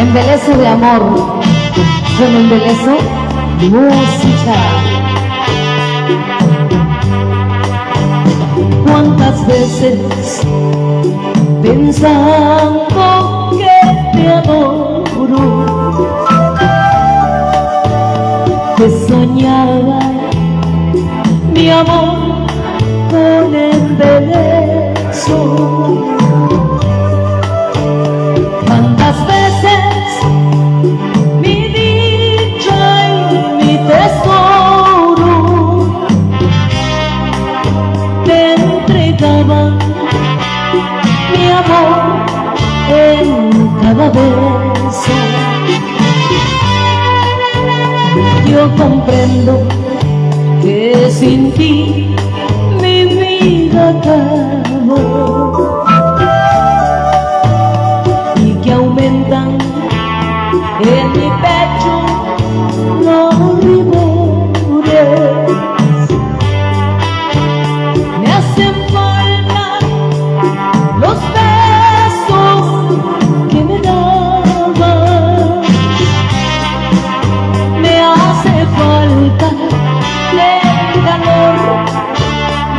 embelezo de amor, con embelezo música. ¿Cuántas veces pensando que te adoro, te soñaba mi amor comprendo que sin ti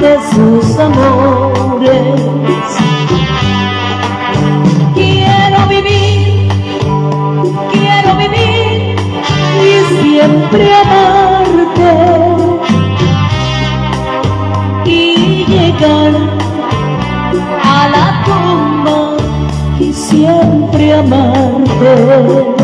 de sus amores. Quiero vivir, quiero vivir y siempre amarte y llegar a la tumba y siempre amarte.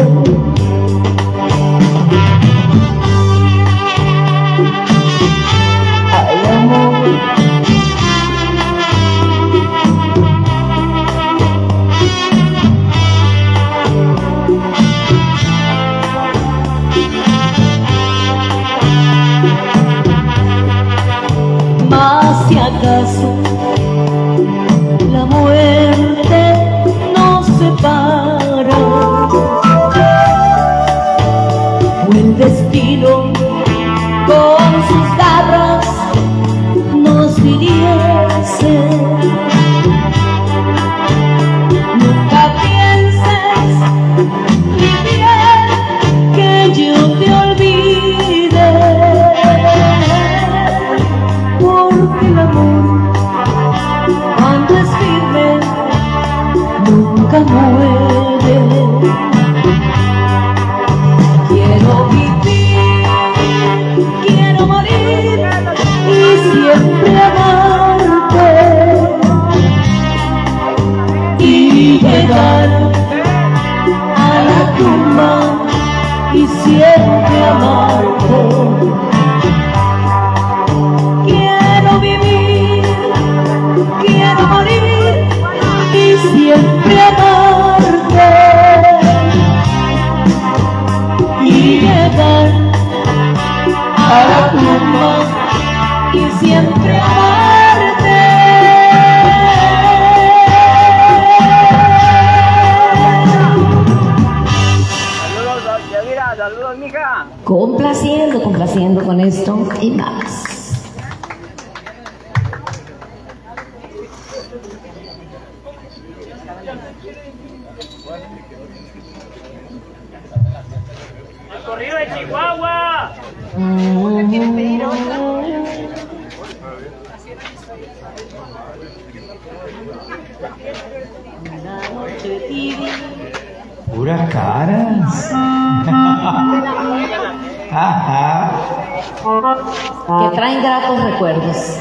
Que traen gratos recuerdos.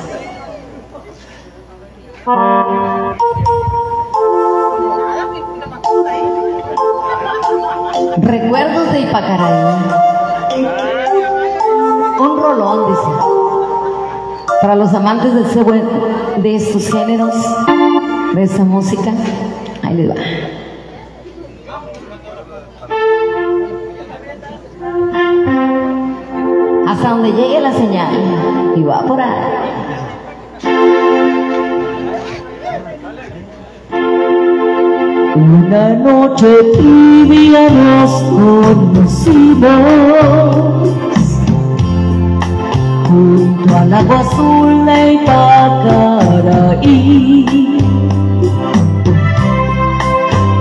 Recuerdos de Ipacaraí. Un rolón, dice. Para los amantes de, ese de estos géneros, de esa música, ahí les va. Donde llegue la señal. Y va por ahí. Una noche tibia nos conocimos junto al agua azul de Ipacaraí.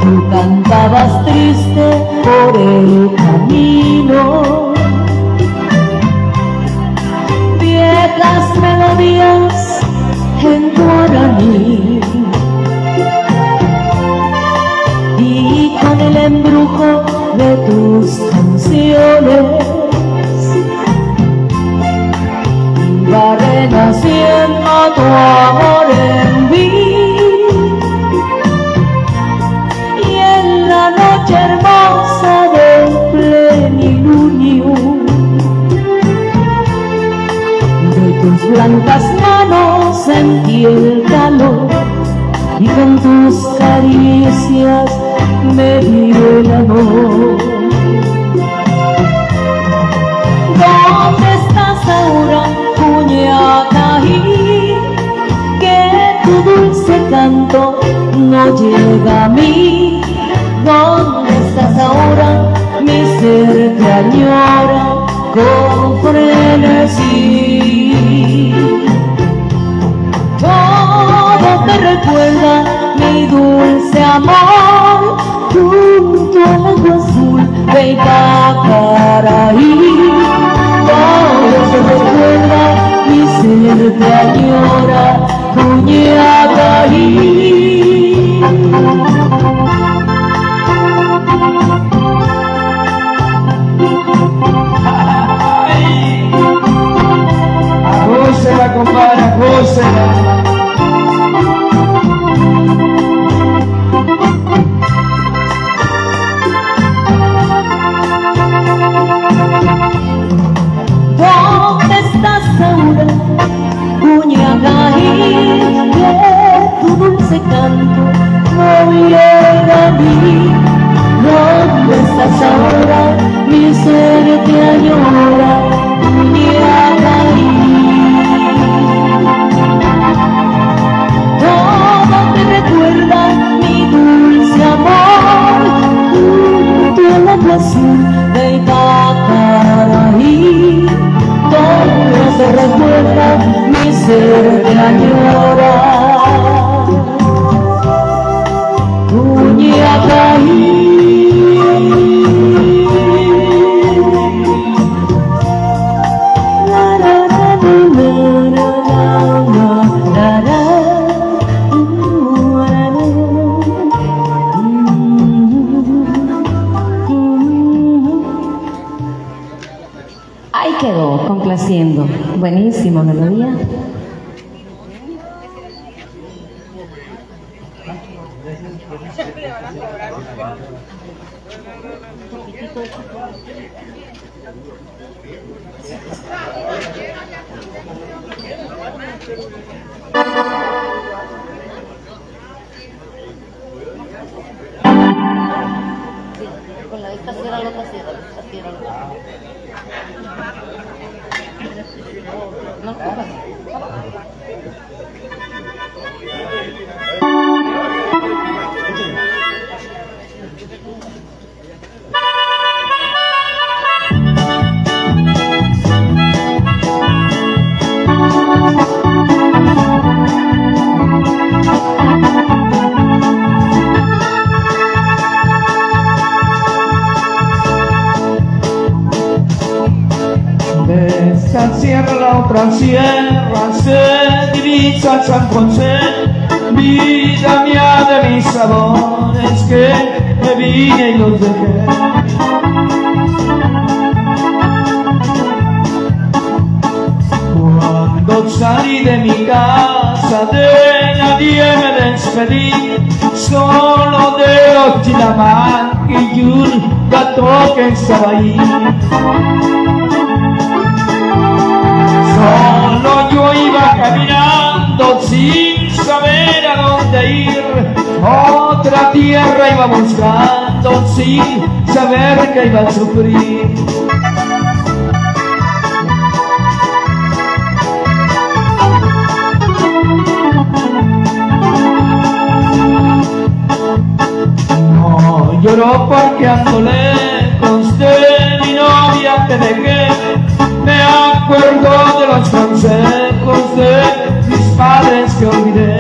Tú cantabas triste por el camino. Viejas melodías en guaraní. Y con el embrujo de tus canciones va renaciendo tu amor en mí. Tus blancas manos sentí el calor y con tus caricias me dio el amor ¿Dónde estás ahora, Cuñatají? Que tu dulce canto no llega a mí ¿Dónde estás ahora? Mi ser te añora con frenesí. Recuerda mi dulce amor junto al azul de Icacaraí. Todo te recuerda mi ser te añora, Cuñataí. Gócela, compadre, gócela. A mí. ¿Dónde estás ahora? Mi ser te añora, Cuñagaí. Todo te recuerda mi dulce amor, junto al agua azul de Icacaraí. Todo te recuerda mi ser te añora. Con la esta cierra la otra esta cierra la otra. No, De esta sierra la otra sierra se San José, vida mía de mis sabores que me vine y los dejé. Cuando salí de mi casa de nadie me despedí, solo de chilamán y un gato que estaba ahí. Solo yo iba sin saber a dónde ir. Otra tierra iba buscando sin saber que iba a sufrir. No lloro porque ando lejos de mi novia te dejé. Me acuerdo de los consejos de padres que olvidé.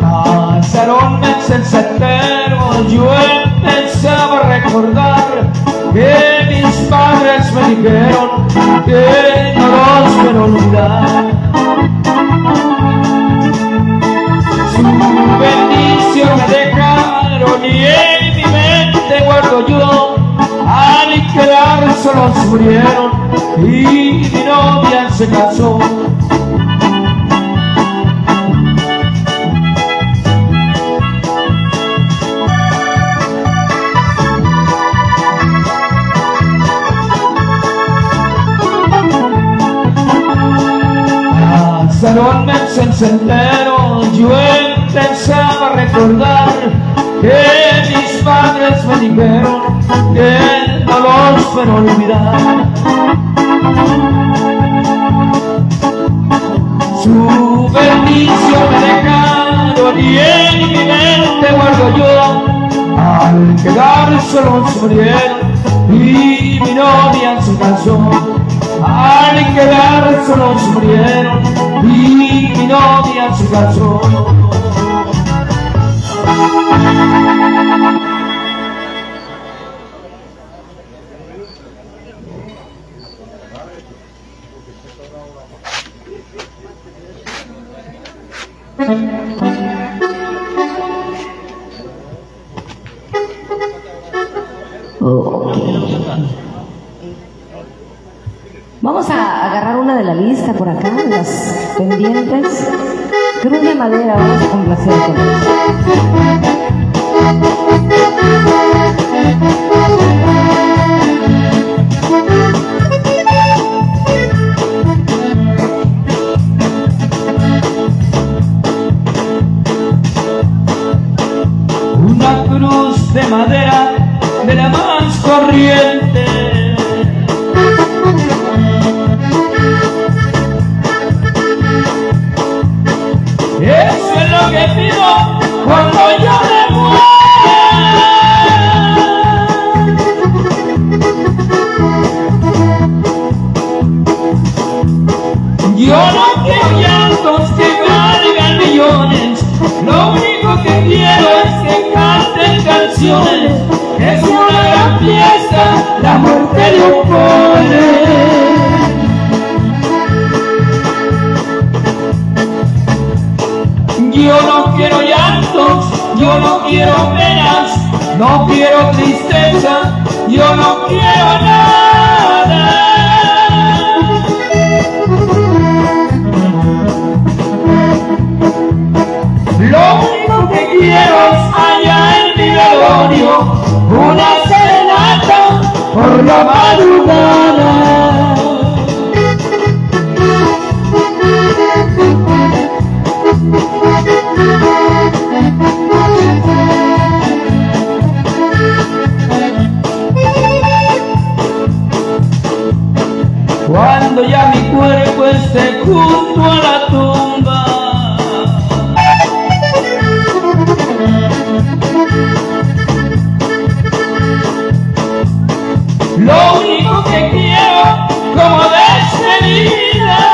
Pasaron meses enteros, yo empezaba a recordar que mis padres me dijeron que no los quiero olvidar. Su bendición me dejaron y en mi mente guardo yo. Al quedar solos murieron y mi novia se casó. Pasaron meses enteros, yo empezaba a recordar que mis padres me dijeron que no los puedo olvidar. Su bendición me dejaron y en mi mente guardo yo. Al quedar solos murieron y mi novia se casó. Al quedar solos murieron y mi novia se casó. Lista por acá, las pendientes. Cruz de madera, vamos a complacer con Yo no quiero llantos que valgan millones, lo único que quiero es que canten canciones. Es una gran fiesta, la muerte de un pobre. Yo no quiero llantos, yo no quiero penas, no quiero tristeza, yo no quiero nada. Es allá en mi velorio una serenata por la madrugada. Cuando ya mi cuerpo esté junto a la tumba como despedida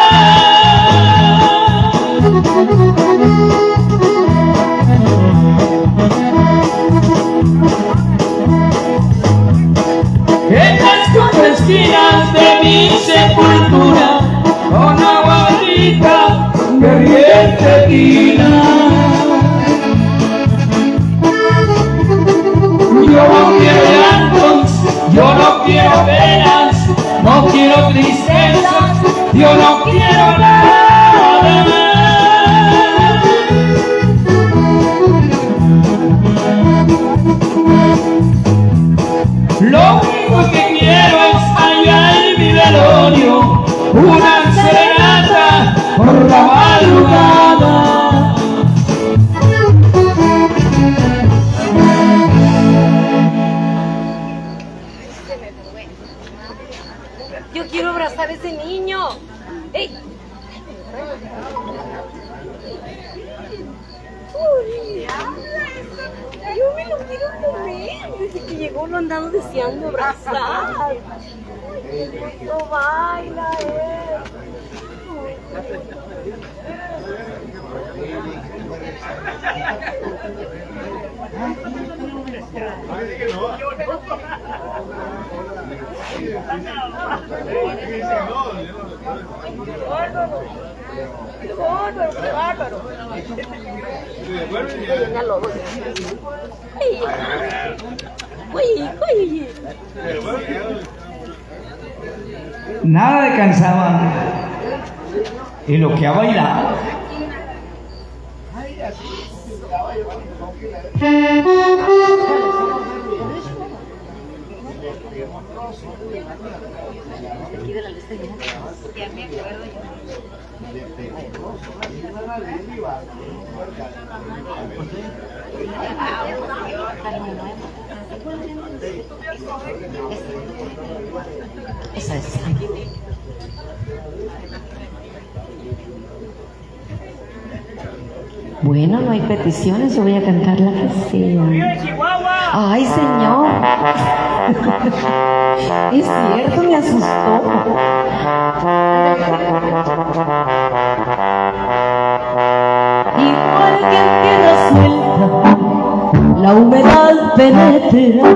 esquinas de mi sepultura Con agua rica de tequila Yo no quiero llantos, yo no quiero penas, no quiero tristezas, yo no quiero nada. Lo único que quiero es en mi velorio una serenata por la madrugada. Ese niño. ¡Ey! Uy, Yo me lo quiero comer. Desde que llegó lo han dado deseando abrazar. Baila él. Nada de cansado. Y lo que ha bailado. Esa es. Bueno, no hay peticiones, yo voy a cantar la que. Ay, señor. Es cierto, me asustó. Igual que en tierra suelta, la humedad penetra.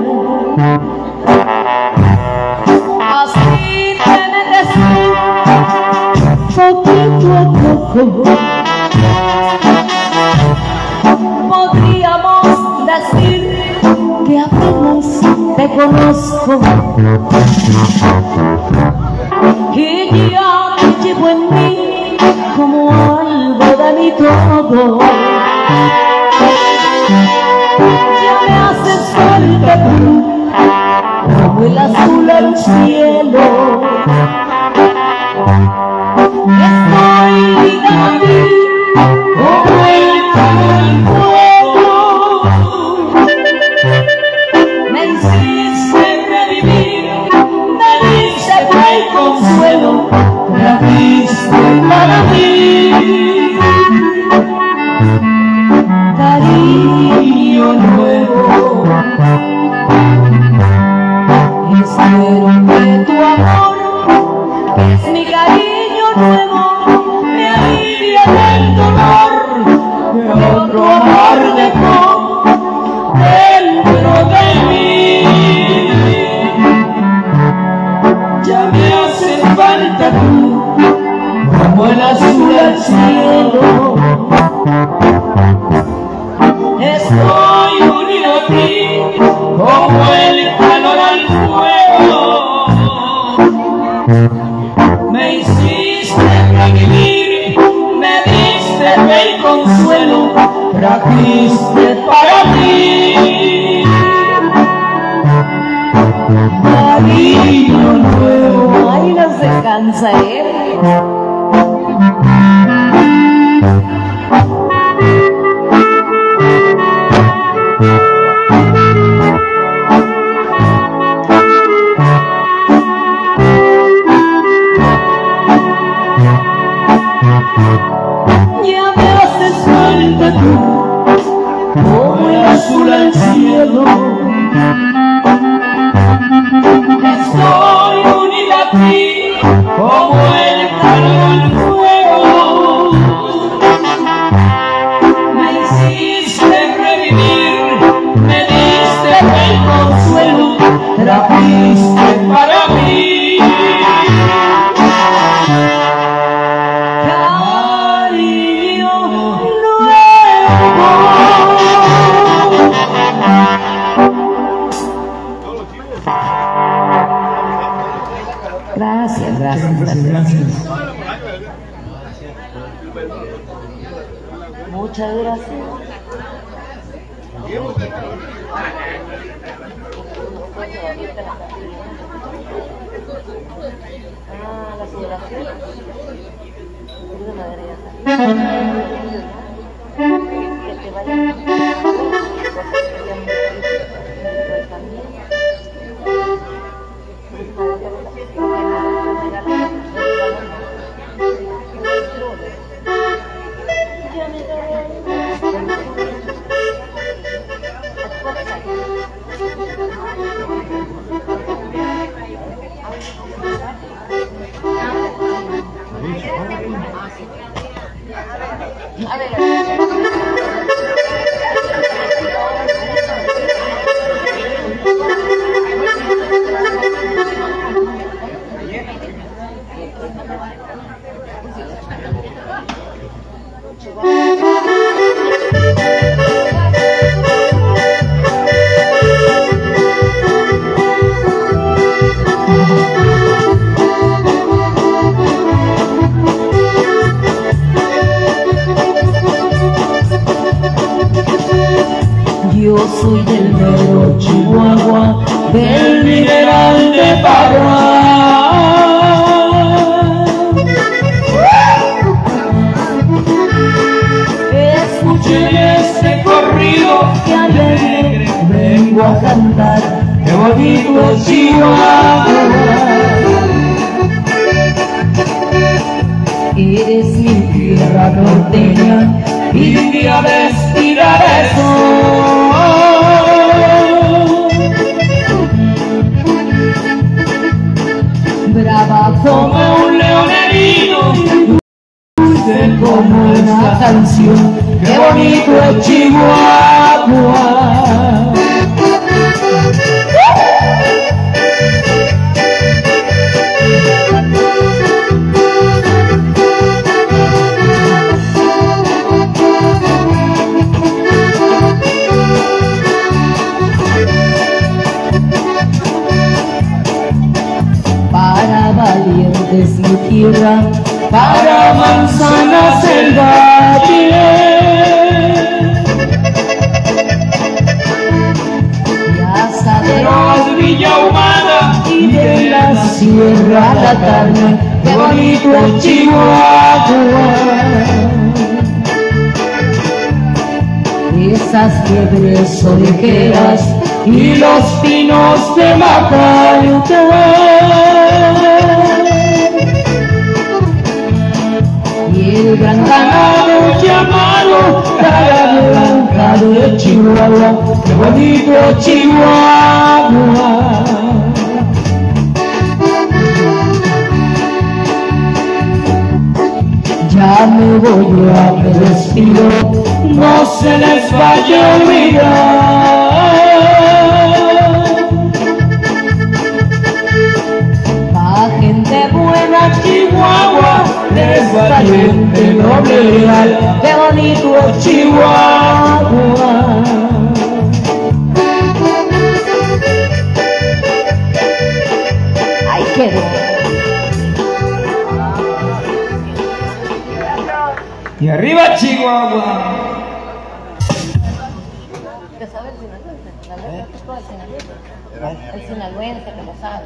Así te metes poquito a poco. Te conozco y ya te llevo en mí como algo de mi todo. Ya me haces fuerte tú, el azul al cielo. Consuelo, trajiste para mí. Cariño nuevo. Ay, no se cansa él. 对对对。Escuchen este corrido que alegre vengo a cantar. Qué bonito es Eres mi tierra norteña, India vestida de sol brava Como un león herido Dulce como esta canción. Qué bonito es Chihuahua Para valientes mi tierra, Para manzanas el valle ya sabes. Los Villa Humana y de la sierra la tarde, qué bonito Chihuahua. Esas fiebres orejeras y los pinos de Macayote. De Chihuahua, qué bonito Chihuahua. ya me voy a me despido, No se les vaya a olvidar la gente buena Chihuahua es valiente, noble qué bonito es Chihuahua. Ay, qué Y arriba Chihuahua. ¿Te sabes el sinaloense? La letra es toda sinaloense. El sinaloense que lo sabe.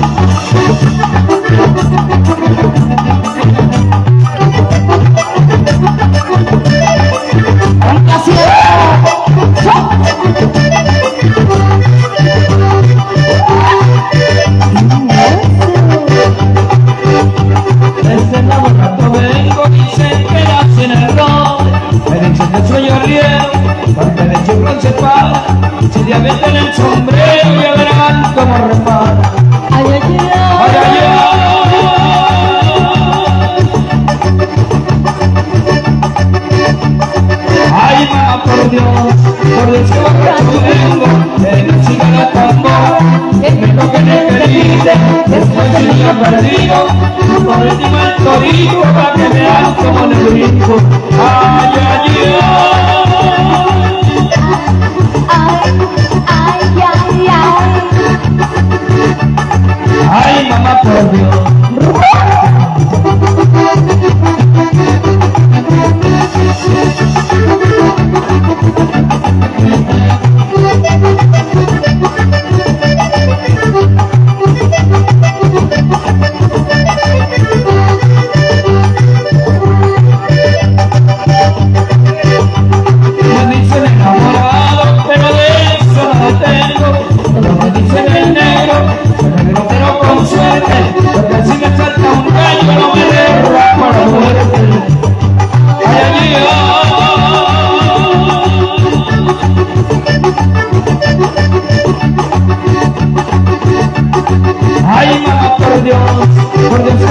Por dentro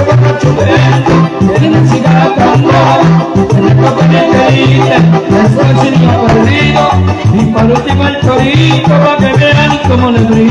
el cigarro en el me el perdido, y por último el torito, pa' que vean cómo le brillo.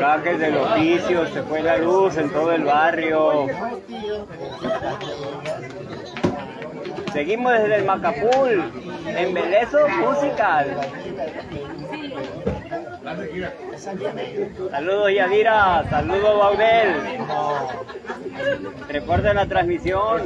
Gajes del oficio, se fue la luz en todo el barrio. Seguimos desde el Macapul, embelezo musical. Saludos Yadira, saludos Baudel. Recuerden la transmisión.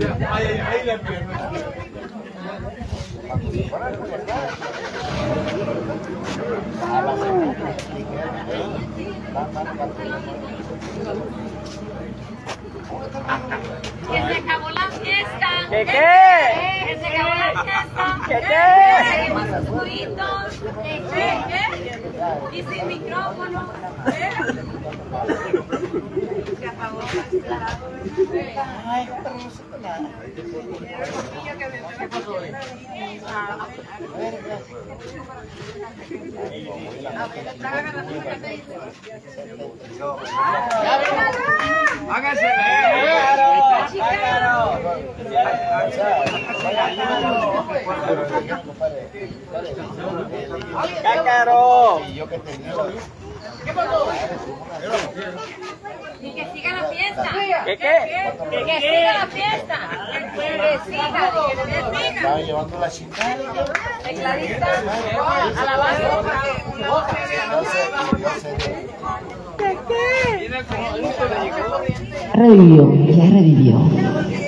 Que se acabó la fiesta. ¿Qué qué? Que se acabó la fiesta. ¿Qué qué? Seguimos oscuritos. ¿Qué? ¿Qué? Y sin micrófono. ¿Eh? Se apagó. ¡Cácaro! Y que siga la fiesta. ¿Qué qué? Que siga la fiesta. Que siga, que siga. llevando la chica. Tecladista, alabanza. revivió, ya revivió.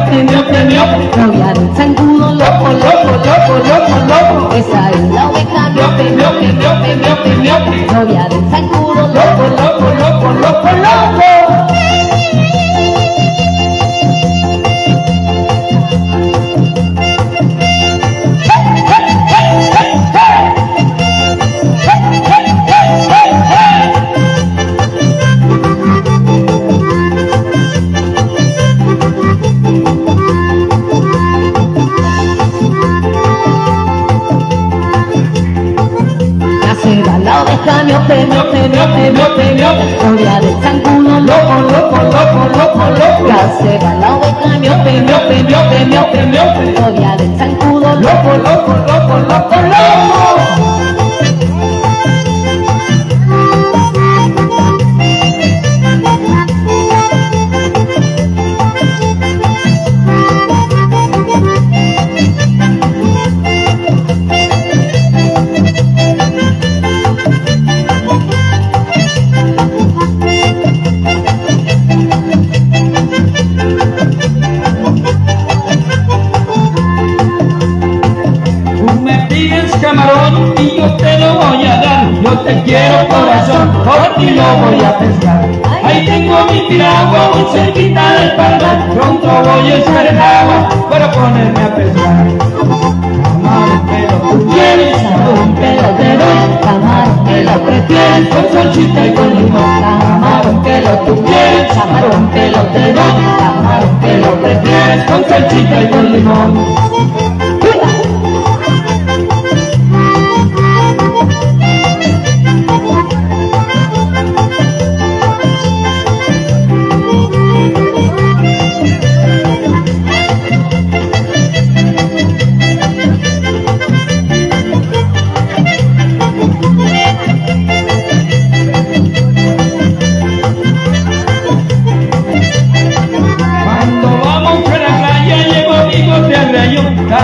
premio, premio, premio. Un zancudo loco, loco, loco, loco, loco. Esa es la oveja. I'm y Don Limón.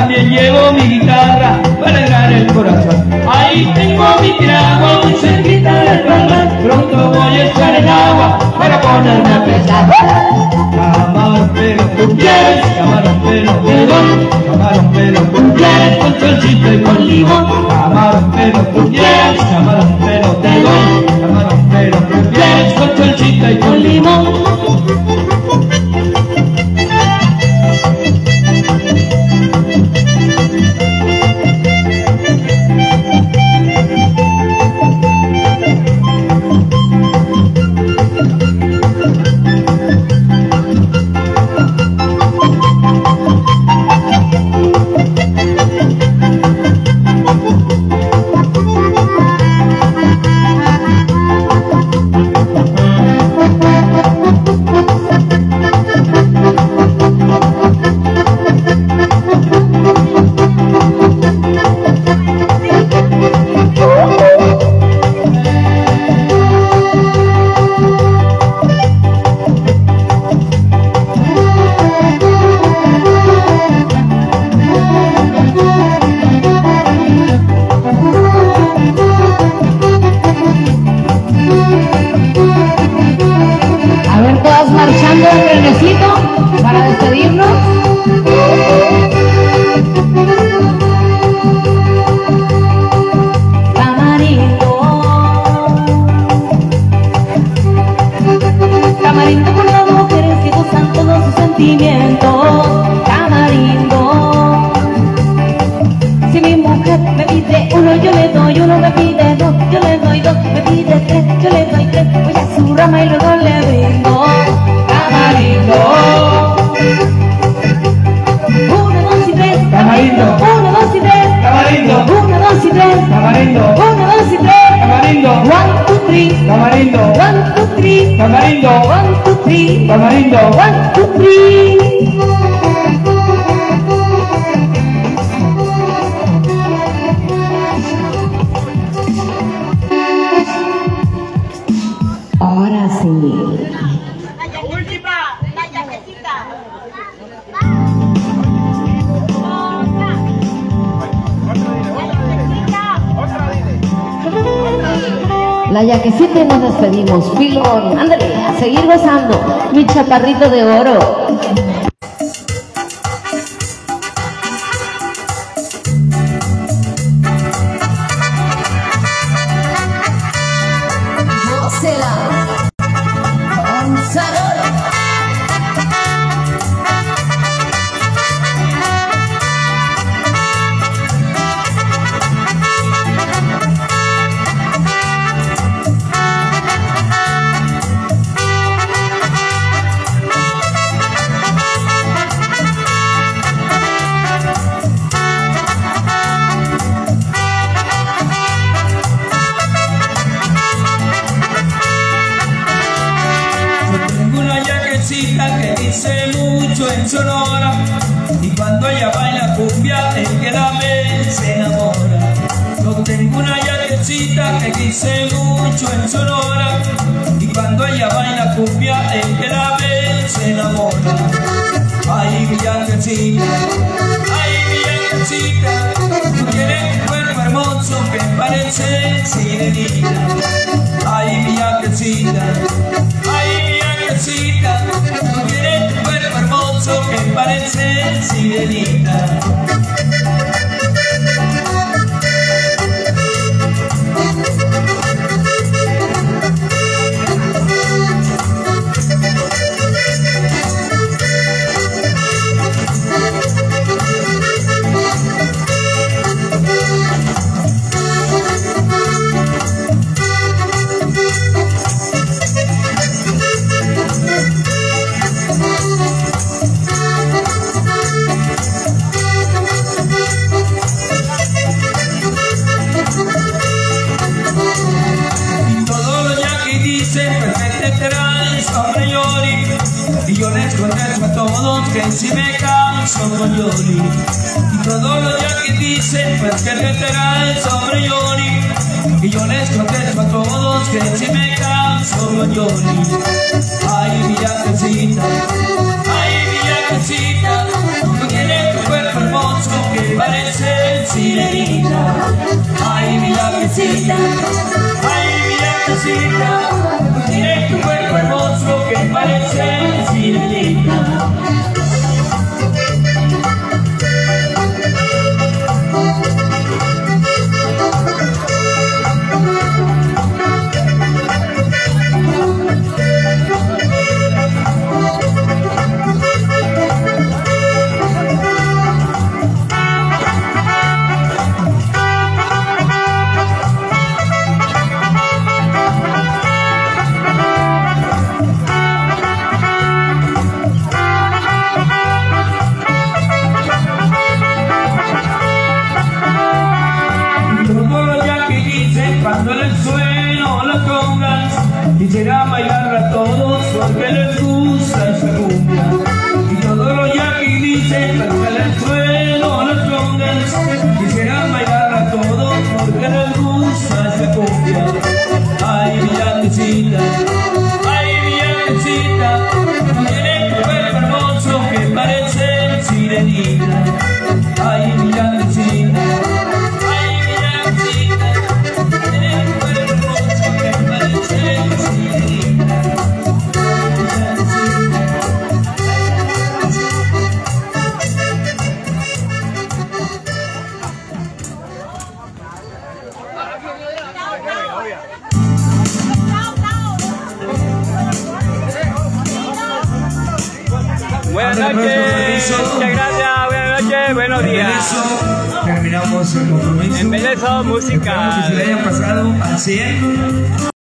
también llevo mi guitarra para alegrar el corazón. Ahí tengo mi trago muy cerquita del ramal, pronto voy a echar el agua para ponerme a pesar. Camarón pero con quieres, camarón pero con camarón pero quieres, con solcito y con limón. Camarón pero con quieres, camarón pero te doy, camarón pero con quieres, con solcito y con limón. Vilón, ándale, a seguir gozando, mi chaparrito de oro.